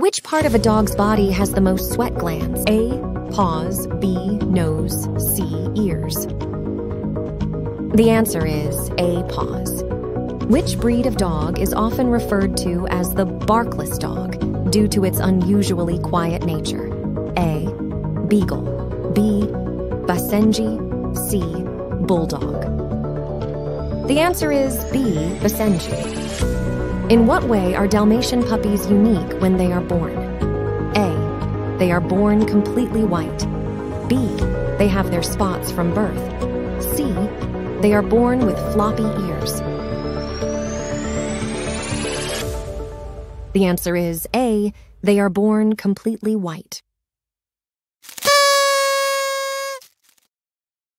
Which part of a dog's body has the most sweat glands? A. Paws. B. Nose. C. Ears. The answer is A. Paws. Which breed of dog is often referred to as the barkless dog due to its unusually quiet nature? A. Beagle. B. Basenji. C. Bulldog. The answer is B. Basenji. In what way are Dalmatian puppies unique when they are born? A. They are born completely white. B. They have their spots from birth. C. They are born with floppy ears. The answer is A. They are born completely white.